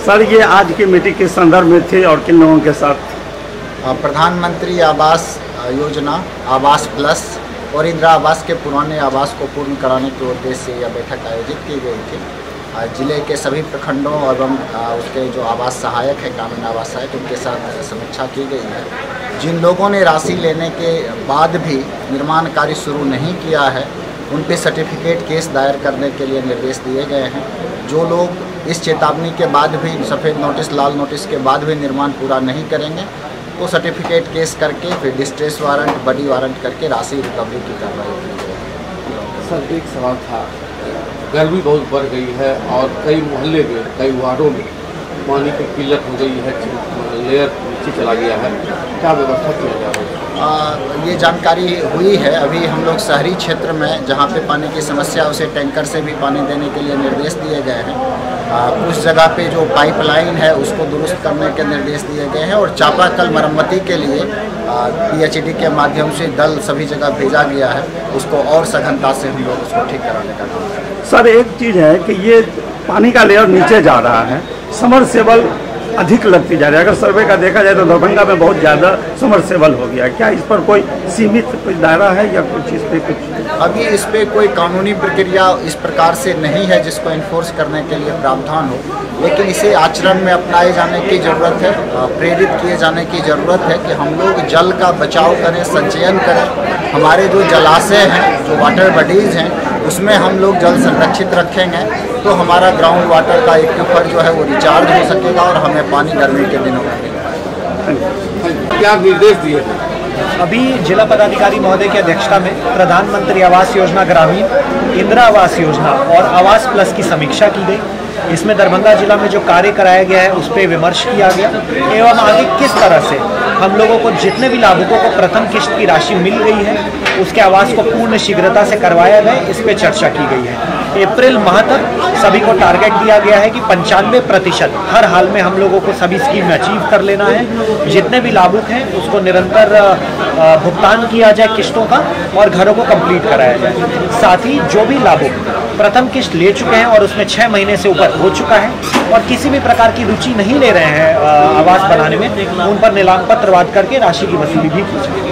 Sir, ये आज की मीटिंग किस संदर्भ में थी और किन लोगों के साथ? प्रधानमंत्री आवास योजना, आवास प्लस और इंदिरा आवास के पुराने आवास को पूर्ण कराने के उद्देश्य से यह बैठक आयोजित की गई थी। ज़िले के सभी प्रखंडों एवं उसके जो आवास सहायक है, ग्रामीण आवास सहायक, उनके साथ समीक्षा की गई है। जिन लोगों ने राशि लेने के बाद भी निर्माण कार्य शुरू नहीं किया है, उन पे सर्टिफिकेट केस दायर करने के लिए निर्देश दिए गए हैं। जो लोग इस चेतावनी के बाद भी सफ़ेद नोटिस लाल नोटिस के बाद भी निर्माण पूरा नहीं करेंगे। तो सर्टिफिकेट केस करके फिर डिस्ट्रेस वारंट बडी वारंट करके राशि रिकवरी की कार्रवाई की सर एक सवाल था। गर्मी बहुत बढ़ गई है और कई मोहल्ले में कई वार्डों में पानी की किल्लत हो गई है लेयर नीचे चला गया है। क्या व्यवस्था किया जा रहा है? आ, ये जानकारी हुई है। अभी हम लोग शहरी क्षेत्र में जहाँ पे पानी की समस्या उसे टैंकर से भी पानी देने के लिए निर्देश दिए गए हैं। कुछ जगह पे जो पाइपलाइन है, उसको दुरुस्त करने के निर्देश दिए गए हैं और चापाकल मरम्मती के लिए पीएचडी के माध्यम से दल सभी जगह भेजा गया है। उसको और सघनता से हम लोग उसको ठीक कराने का सर, एक चीज़ है कि ये पानी का लेयर नीचे जा रहा है। समरसेबल अधिक लगती जा रही है। अगर सर्वे का देखा जाए तो दरभंगा में बहुत ज़्यादा समरसेबल हो गया क्या इस पर कोई सीमित कोई दायरा है या कुछ इस पर कुछ? अभी इस पर कोई कानूनी प्रक्रिया इस प्रकार से नहीं है जिसको इन्फोर्स करने के लिए प्रावधान हो। लेकिन इसे आचरण में अपनाए जाने की ज़रूरत है प्रेरित किए जाने की ज़रूरत है कि हम लोग जल का बचाव करें, संचयन करें। हमारे जो जलाशय हैं, जो वाटर बॉडीज़ हैं उसमें हम लोग जल संरक्षित रखेंगे तो हमारा ग्राउंड वाटर का एक एक्यूफर जो है वो रिचार्ज हो सकेगा और हमें पानी गर्मी के दिनों में क्या निर्देश दिए अभी जिला पदाधिकारी महोदय की अध्यक्षता में प्रधानमंत्री आवास योजना ग्रामीण इंदिरा आवास योजना और आवास प्लस की समीक्षा की गई। इसमें दरभंगा जिला में जो कार्य कराया गया है, उस पर विमर्श किया गया। एवं आगे किस तरह से हम लोगों को जितने भी लाभुकों को प्रथम किश्त की राशि मिल गई है, उसके आवास को पूर्ण शीघ्रता से करवाया जाए, इस पर चर्चा की गई है। अप्रैल माह तक सभी को टारगेट दिया गया है कि पंचानवे प्रतिशत हर हाल में हम लोगों को सभी स्कीम अचीव कर लेना है। जितने भी लाभुक हैं, उसको निरंतर भुगतान किया जाए किस्तों का और घरों को कंप्लीट कराया जाए। साथ ही जो भी लाभुक प्रथम किस्त ले चुके हैं और उसमें छः महीने से ऊपर हो चुका है और किसी भी प्रकार की रुचि नहीं ले रहे हैं आवास बनाने में। उन पर नीलाम पत्रवाद करके राशि की वसूली भी की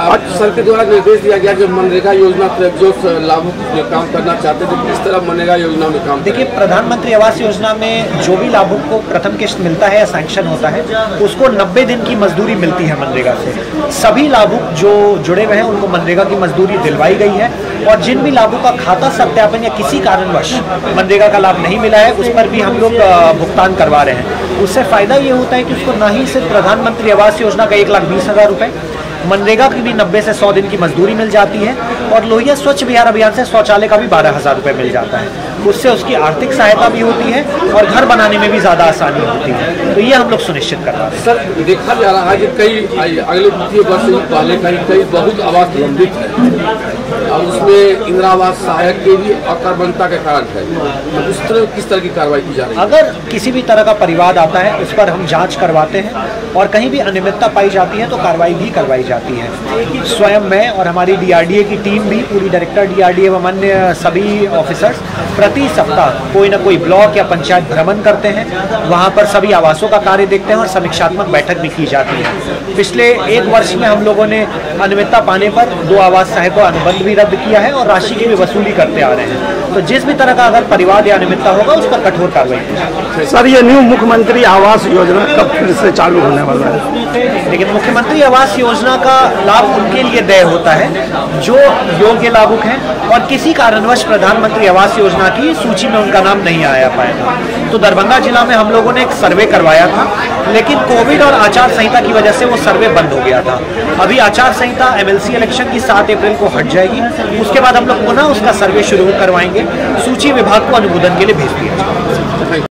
आज सर के द्वारा निर्देश दिया गया कि मनरेगा योजना जो लाभुक जो काम करना चाहते थे किस तरह मनरेगा योजना में काम देखिए प्रधानमंत्री आवास योजना में जो भी लाभुक को प्रथम किस्त मिलता है या सैंक्शन होता है उसको 90 दिन की मजदूरी मिलती है मनरेगा से। सभी लाभुक जो जुड़े हुए हैं उनको मनरेगा की मजदूरी दिलवाई गई है और जिन भी लाभुक का खाता सत्यापन या किसी कारणवश मनरेगा का लाभ नहीं मिला है, उस पर भी हम लोग भुगतान करवा रहे हैं। उससे फ़ायदा ये होता है कि उसको ना ही सिर्फ़ प्रधानमंत्री आवास योजना का एक लाख बीस हज़ार रुपये मनरेगा की भी 90 से सौ दिन की मजदूरी मिल जाती है और लोहिया स्वच्छ बिहार अभियान से शौचालय का भी बारह हज़ार रुपये मिल जाता है। उससे उसकी आर्थिक सहायता भी होती है और घर बनाने में भी ज़्यादा आसानी होती है। तो ये हम लोग सुनिश्चित करवा रहे हैं। सर, देखा जा रहा है कि कई, अगले वर्ष पहले कहीं कई बहुत आवास लंबित है और उसमें इंदिरा आवास सहायक के भी अकर्मणता के कारण है। तो उस तरह, किस तरह की कार्रवाई की जा रही है? अगर किसी भी तरह का परिवाद आता है, उस पर हम जाँच करवाते हैं और कहीं भी अनियमितता पाई जाती है तो कार्रवाई भी करवाई जाती है। स्वयं मैं और हमारी डीआरडीए की टीम भी, पूरी डायरेक्टर डीआरडीए एवं अन्य सभी ऑफिसर्स प्रति सप्ताह कोई ना कोई ब्लॉक या पंचायत भ्रमण करते हैं। वहाँ पर सभी आवासों का कार्य देखते हैं और समीक्षात्मक बैठक भी की जाती है। पिछले एक वर्ष में हम लोगों ने अनियमितता पाने पर दो आवास सहायक को अनुबंध भी रद्द किया है और राशि की भी वसूली करते आ रहे हैं। तो जिस भी तरह का अगर परिवाद या अनियमितता होगा उस पर कठोर कार्रवाई सर ये न्यू मुख्यमंत्री आवास योजना कब फिर से चालू होने वाला है? लेकिन मुख्यमंत्री आवास योजना का लाभ उनके लिए तय होता है जो योग्य लाभुक हैं और किसी कारणवश प्रधानमंत्री आवास योजना की सूची में उनका नाम नहीं आया पाएगा तो दरभंगा जिला में हम लोगों ने एक सर्वे करवाया था लेकिन कोविड और आचार संहिता की वजह से वो सर्वे बंद हो गया था। अभी आचार संहिता एमएलसी इलेक्शन की सात अप्रैल को हट जाएगी। उसके बाद हम लोग पुनः उसका सर्वे शुरू करवाएँगे। सूची विभाग को अनुमोदन के लिए भेज दिया